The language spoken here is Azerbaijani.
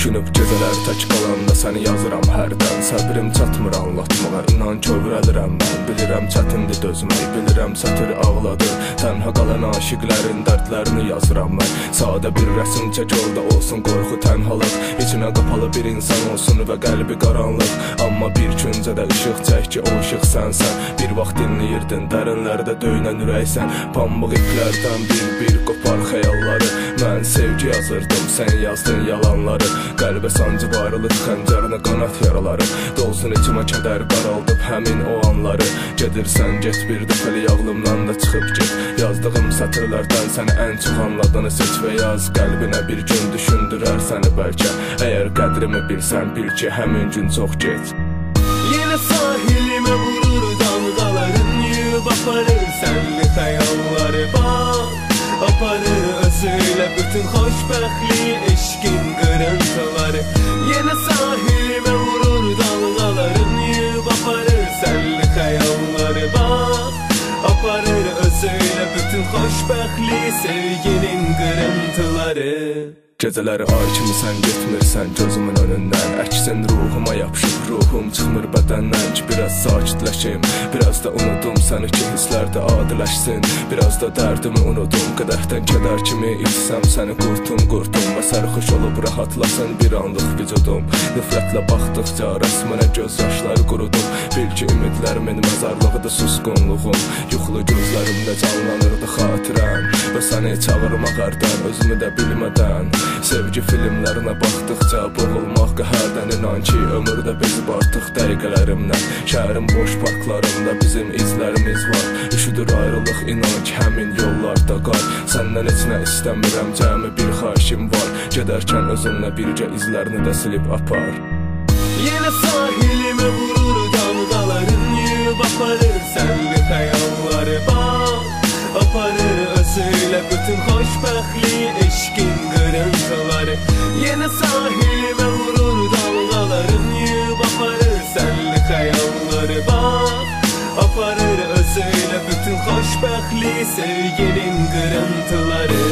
dönüb gecələr tək qalanda səni yazıram hərdən Səbrim çatmır anlatmağa, inan kövrəlirəm mən Bilirəm çətindir dözmək, bilirəm çətir ağladır Tənha qalan aşiqlərin dərdlərini yazıram mən Sadə bir rəsm çək orada olsun qorxu tənhalıq İçinə qapalı bir insan olsun və qəlbi qaranlıq Amma bir küncədə işıq çək ki o işıq sənsən Bir vaxt dinləyirdin dərinlərdə döynən ürəksən Pambıq iplərdən bir-bir qopar xəyalları Mən sevgi yazırdım, sən yazdın yalanları Qəlbə sancı varılır xəncərinə qanat yaraları. Dolsun içimə kədər qaraldıb həmin o anları. Gedirsən get bir dəfəli ağlımdan da çıxıb get. Yazdığım sətirlərdən səni ən çox anladığını seç və yaz. Qəlbinə bir gün düşündürər səni bəlkə. Əgər qədrimi bilsən bil ki həmin gün çox get. Yine sahilimə vurur dalgaların. Yuyub aparır sənli xəyalları. Bax, aparır özüyle bütün xoşbəxtli eşkin qırıntıları Yine sahilimə vurur dalgaların Yuyub aparır sənli xəyalları Bax, aparır özüyle bütün xoşbəxtli sevginin qırıntıları Gecələri ay kimi sən getmirsən gözümün önündən Əksin ruhuma yapışıb ruhum çıxmır bədəndən ki Biraz sakitləşim, biraz da unudum səni ki hisslərdə adiləşsin Biraz da dərdimi unudum, qədəhdən kədər kimi içsəm səni qurtum qurtum Və sərxuş olub rahatlasın bir anlıq vücudum Nifrətlə baxdıqca rəsmənə göz yaşları qurudum Bil ki ümidlərimin məzarlığıdır susqunluğum Yuxulu gözlərimdə canlanırdı xatirəm Və səni çağırmaq hərdən özümü də bilmədən Sevgi filmlərinə baxdıqca boğulmaq qəhərdən inan ki ömürdə bezib artıq dəqiqələrimdən Şəhərin boş parklarında bizim izlərimiz var. Üşüdür ayrılıq inan ki həmin yollarda qar. Səndən heç nə istəmirəm cəmi bir xahişim var. Gedərkən özünlə bircə izlərini də silib apar özüyle bütün xoşbəxtli eşkin qırıntıları Yine sahilimə vurur dalgaların Yuyub aparır sənli xəyalları Bax, aparır özüyle bütün xoşbəxtli sevginin qırıntıları